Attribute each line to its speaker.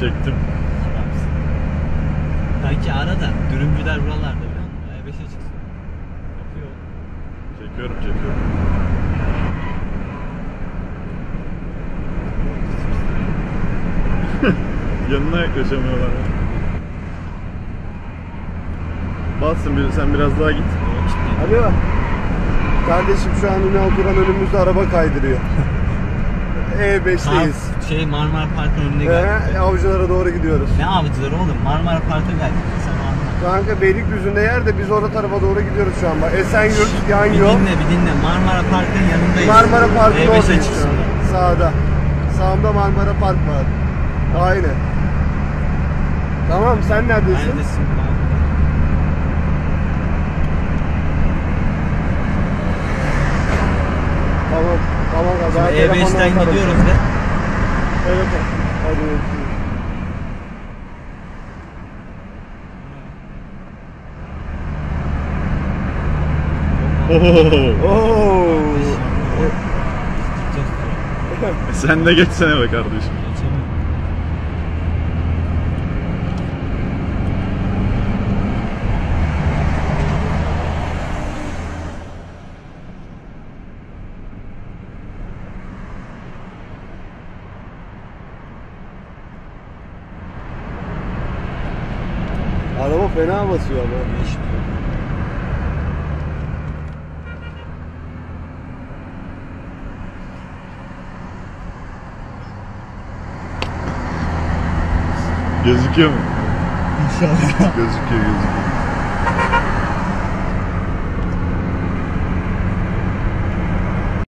Speaker 1: Çektim.
Speaker 2: Kanki ara da dürümcüler buralarda biliyor musun? E5'e çıksın. Yapıyor.
Speaker 1: Çekiyorum çekiyorum. Yanına yaklaşamıyorlar. Bassın bir, sen biraz daha git.
Speaker 3: Alo. Kardeşim şu an Ünal Duran önümüzde araba kaydırıyor. E5'teyiz.
Speaker 2: Şey Marmara Park'ın önünde geldik.
Speaker 3: Ee, avcılara doğru gidiyoruz.
Speaker 2: Ne avcıları oğlum? Marmara Park'a geldik.
Speaker 3: Kanka Beylikdüzü'nde yer de biz orada tarafa doğru gidiyoruz şu an bak. Esenyurt, yan
Speaker 2: Bir
Speaker 3: yol.
Speaker 2: dinle bir dinle. Marmara Park'ın yanındayız.
Speaker 3: Marmara Park'ın
Speaker 2: E5'e
Speaker 3: oradayız şu
Speaker 2: çıksın.
Speaker 3: an. Sağda. Sağımda Marmara Park var. Aynen. Tamam sen neredesin?
Speaker 2: Neredesin?
Speaker 3: Tamam. Tamam.
Speaker 2: Şimdi
Speaker 3: ben telefonla
Speaker 2: E5'ten
Speaker 3: atarım.
Speaker 2: gidiyoruz de.
Speaker 3: Evet. Hadi görüşürüz.
Speaker 1: Oo.
Speaker 3: Oo.
Speaker 1: Sen de geçsene be kardeşim.
Speaker 3: Araba fena basıyor ama.
Speaker 1: Gözüküyor mu?
Speaker 2: İnşallah.
Speaker 1: Gözüküyor gözüküyor.